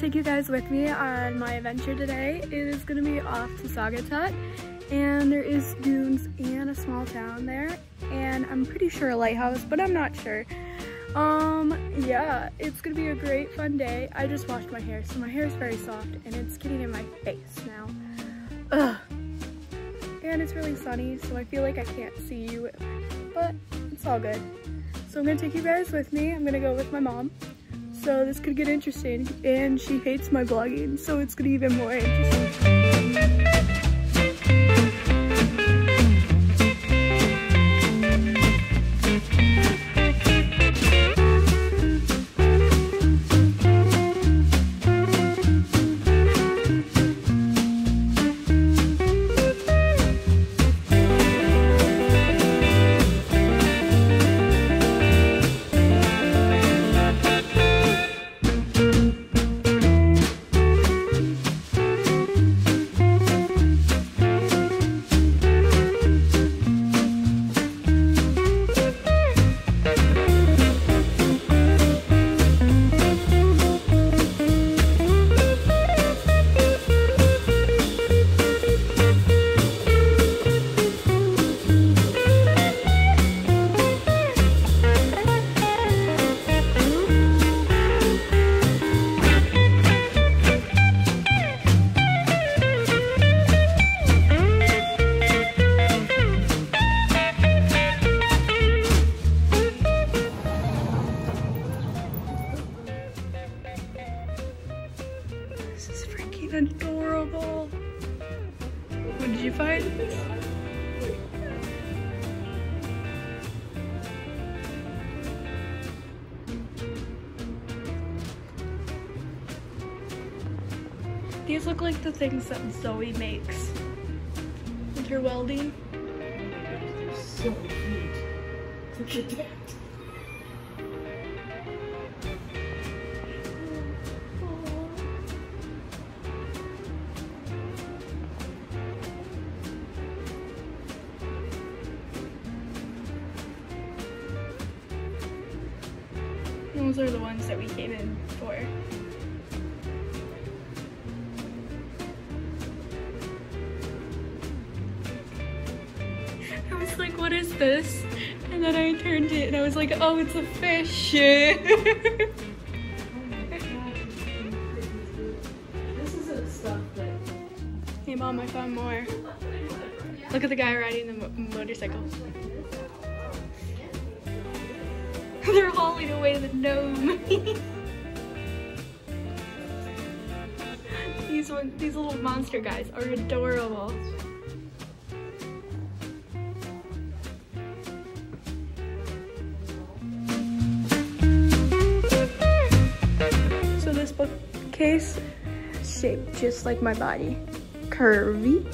take you guys with me on my adventure today. It is gonna be off to Saugatuck and there is dunes and a small town there and I'm pretty sure a lighthouse, but I'm not sure. Um, yeah, it's gonna be a great fun day. I just washed my hair, so my hair is very soft and it's getting in my face now. Ugh. And it's really sunny, so I feel like I can't see you, but it's all good. So I'm gonna take you guys with me. I'm gonna go with my mom so this could get interesting. And she hates my vlogging, so it's gonna be even more interesting. These look like the things that Zoe makes with her welding. So cute. Those are the ones that we came in for. I was like, what is this? And then I turned it and I was like, oh, it's a fish. This isn't stuff that hey mom, I found more. Look at the guy riding the mo motorcycle. They're hauling away the gnome. these one, these little monster guys are adorable. So this bookcase shaped just like my body. Curvy.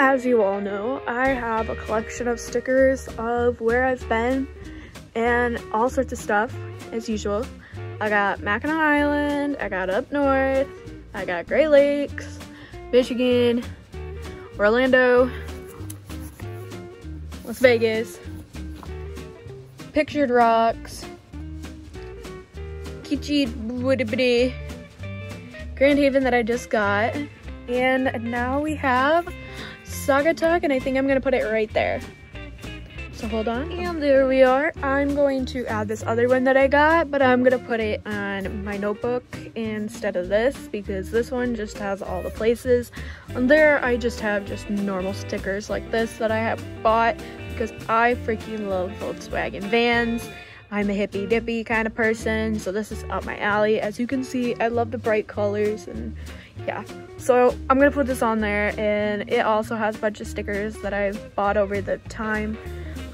As you all know, I have a collection of stickers of where I've been and all sorts of stuff, as usual. I got Mackinac Island, I got up north, I got Great Lakes, Michigan, Orlando, Las Vegas, Pictured Rocks, Kichi Woodibidi, Grand Haven that I just got, and now we have Saugatuck, and I think I'm gonna put it right there. So hold on. And there we are. I'm going to add this other one that I got, but I'm gonna put it on my notebook instead of this because this one just has all the places. On there, I just have just normal stickers like this that I have bought because I freaking love Volkswagen vans. I'm a hippy dippy kind of person, so this is up my alley. As you can see, I love the bright colors and yeah. So I'm gonna put this on there and it also has a bunch of stickers that I've bought over the time.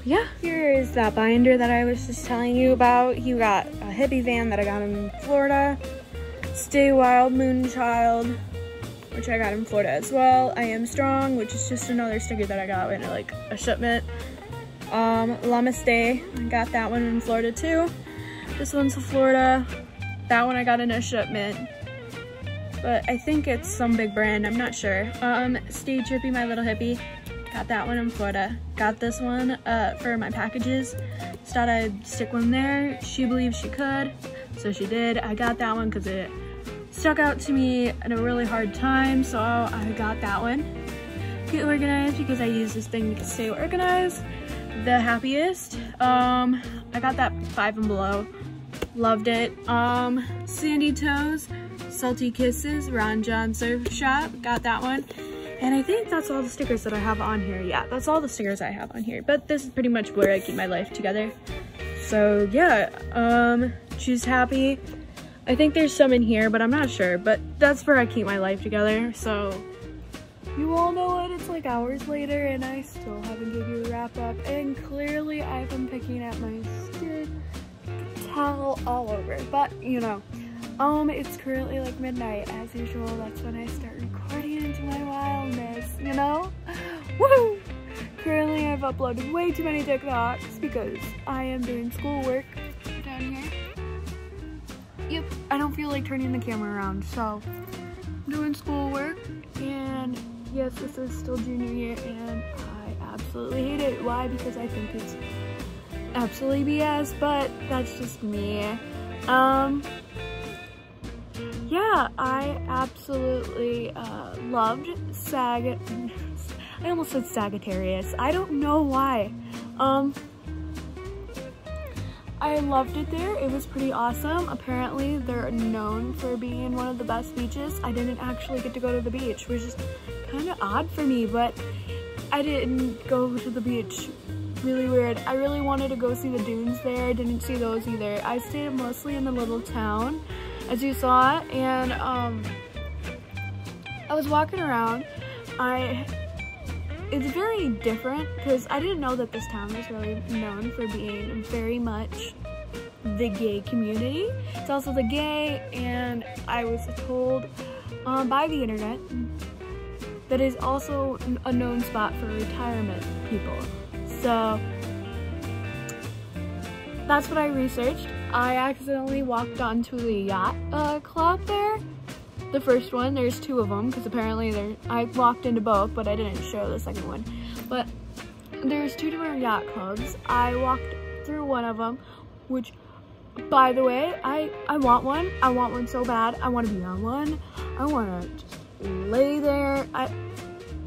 Yeah, here is that binder that I was just telling you about. You got a hippie van that I got in Florida. Stay Wild Moonchild, which I got in Florida as well. I Am Strong, which is just another sticker that I got in like a shipment. Um, Namaste, I got that one in Florida too. This one's a Florida. That one I got in a shipment. But I think it's some big brand, I'm not sure. Um, Stay Trippy, My Little Hippie. Got that one in Florida. Got this one uh, for my packages. Just thought I'd stick one there. She believed she could, so she did. I got that one because it stuck out to me at a really hard time, so I got that one. Get organized because I use this thing to stay organized the happiest. Um, I got that five and below. Loved it. Um, Sandy Toes, Salty Kisses, Ron Jon Surf Shop. Got that one. And I think that's all the stickers that I have on here. Yeah, that's all the stickers I have on here. But this is pretty much where I keep my life together. So yeah, um, she's happy. I think there's some in here, but I'm not sure. But that's where I keep my life together. So you all know it, it's like hours later and I still haven't given you a wrap up and clearly I've been picking at my skin towel all over, but you know, um, it's currently like midnight as usual, that's when I start recording into my wildness, you know? Woo! Currently I've uploaded way too many TikToks because I am doing schoolwork down here. Yep, I don't feel like turning the camera around, so I'm doing and yes, this is still junior year and I absolutely hate it. Why? Because I think it's absolutely BS, but that's just me. Um, yeah, I absolutely uh, loved Sag. I almost said Sagittarius. I don't know why. Um, I loved it there. It was pretty awesome. Apparently, they're known for being one of the best beaches. I didn't actually get to go to the beach, which is kind of odd for me, but I didn't go to the beach. Really weird. I really wanted to go see the dunes there. I didn't see those either. I stayed mostly in the little town, as you saw, and um, I was walking around. I it's very different because I didn't know that this town was really known for being very much the gay community. It's also the gay, and I was told um, by the internet that is also a known spot for retirement people. So that's what I researched. I accidentally walked onto the yacht uh, club there. The first one, there's two of them because apparently there. I walked into both, but I didn't show the second one. But there's two different yacht clubs. I walked through one of them, which, by the way, I I want one. I want one so bad. I want to be on one. I want to just lay there. I,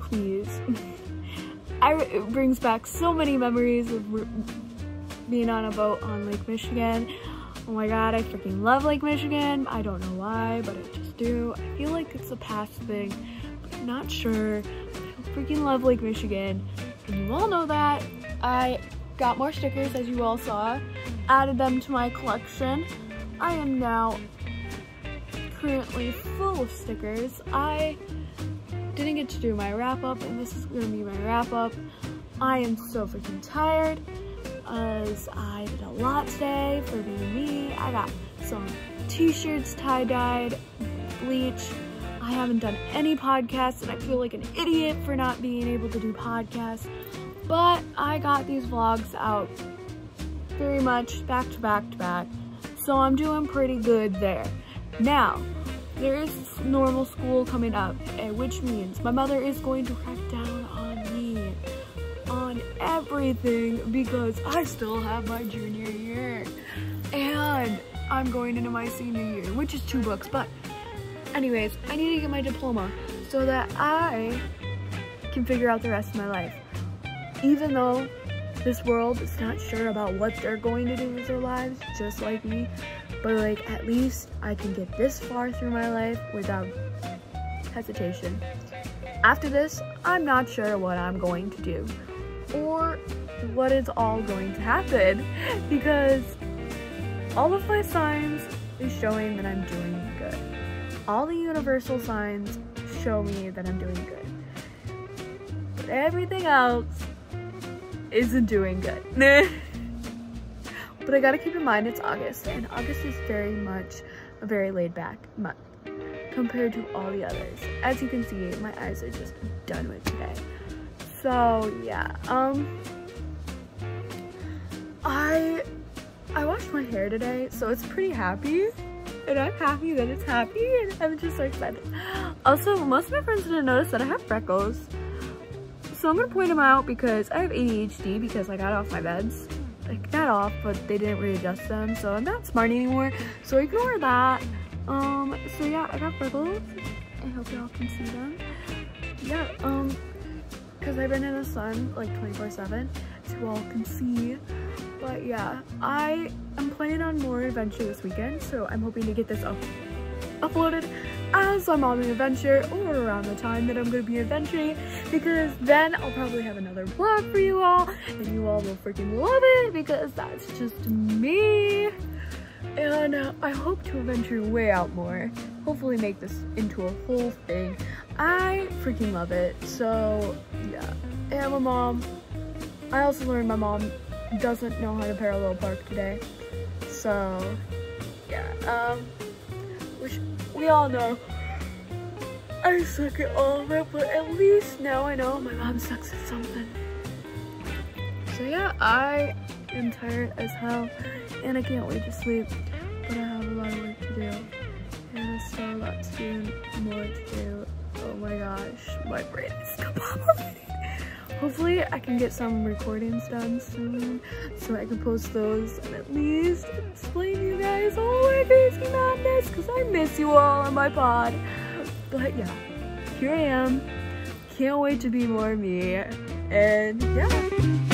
please. I, it brings back so many memories of being on a boat on Lake Michigan. Oh my god, I freaking love Lake Michigan. I don't know why, but I just do. I feel like it's a past thing, but I'm not sure. I freaking love Lake Michigan. And you all know that. I got more stickers, as you all saw. Added them to my collection. I am now currently full of stickers. I didn't get to do my wrap up and this is gonna be my wrap up. I am so freaking tired as I did a lot today for being me. I got some t-shirts tie-dyed, bleach. I haven't done any podcasts and I feel like an idiot for not being able to do podcasts. But I got these vlogs out very much back to back to back. So I'm doing pretty good there. Now, there is normal school coming up, eh, which means my mother is going to crack down on me on everything because I still have my junior year and I'm going into my senior year, which is two books, but anyways, I need to get my diploma so that I can figure out the rest of my life. Even though this world is not sure about what they're going to do with their lives, just like me, but like at least I can get this far through my life without hesitation. After this, I'm not sure what I'm going to do or what is all going to happen because all of my signs is showing that I'm doing good. All the universal signs show me that I'm doing good. But everything else isn't doing good. but I gotta keep in mind it's August and August is very much a very laid back month compared to all the others. As you can see, my eyes are just done with today. So yeah, um, I, I washed my hair today, so it's pretty happy. And I'm happy that it's happy and I'm just so excited. Also, most of my friends didn't notice that I have freckles. So I'm gonna point them out because I have ADHD because I got off my meds. Like not off, but they didn't readjust them. So I'm not smart anymore. So ignore that. Um, so yeah, I got freckles. I hope y'all can see them. Yeah, um, because I've been in the sun like 24 seven, so you all can see. But yeah, I am planning on more adventure this weekend, so I'm hoping to get this up uploaded as I'm on an adventure or around the time that I'm gonna be adventuring because then I'll probably have another vlog for you all and you all will freaking love it because that's just me. And uh, I hope to adventure way out more. Hopefully make this into a whole thing. I freaking love it. So yeah. And my mom. I also learned my mom doesn't know how to parallel park today. So yeah um which we all know I suck at all of it, but at least now I know my mom sucks at something. So yeah, I am tired as hell, and I can't wait to sleep, but I have a lot of work to do, and I still got lots to do, more to do. Oh my gosh, my brain is kaboom Hopefully I can get some recordings done soon so I can post those and at least explain to you guys all my crazy madness because I miss you all on my pod. But yeah, here I am. Can't wait to be more me. And yeah.